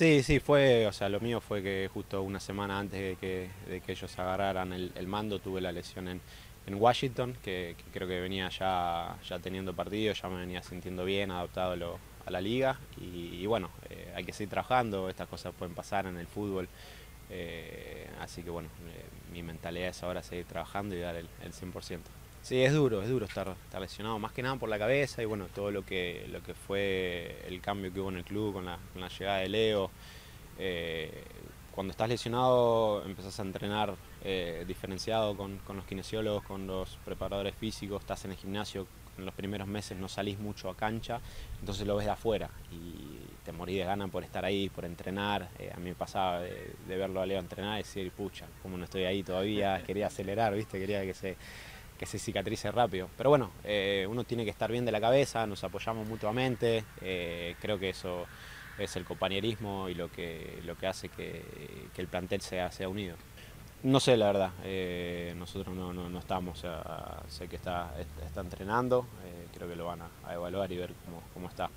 Sí, sí, fue, o sea, lo mío fue que justo una semana antes de que, de que ellos agarraran el, mando tuve la lesión en, en Washington, que, creo que venía ya, ya teniendo partido, ya me venía sintiendo bien, adaptado a, lo, a la liga y, y bueno, eh, hay que seguir trabajando, estas cosas pueden pasar en el fútbol, eh, así que bueno, eh, mi mentalidad es ahora seguir trabajando y dar el, el 100%. Sí, es duro, es duro estar, estar, lesionado, más que nada por la cabeza y bueno, todo lo que, lo que fue el cambio que hubo en el club con la, con la llegada de Leo. Eh, cuando estás lesionado empezás a entrenar eh, diferenciado con, con, los kinesiólogos, con los preparadores físicos, estás en el gimnasio, en los primeros meses no salís mucho a cancha, entonces lo ves de afuera y te morís de ganas por estar ahí, por entrenar. Eh, a mí me pasaba de, de, verlo a Leo entrenar y decir, pucha, como no estoy ahí todavía, quería acelerar, ¿viste? quería que se que se cicatrice rápido. Pero bueno, eh, uno tiene que estar bien de la cabeza, nos apoyamos mutuamente, eh, creo que eso es el compañerismo y lo que, lo que hace que, el plantel sea, sea unido. No sé, la verdad, eh, nosotros no, no, no, estamos, sé que está, está entrenando, creo que lo van a, a, evaluar y ver cómo, cómo está.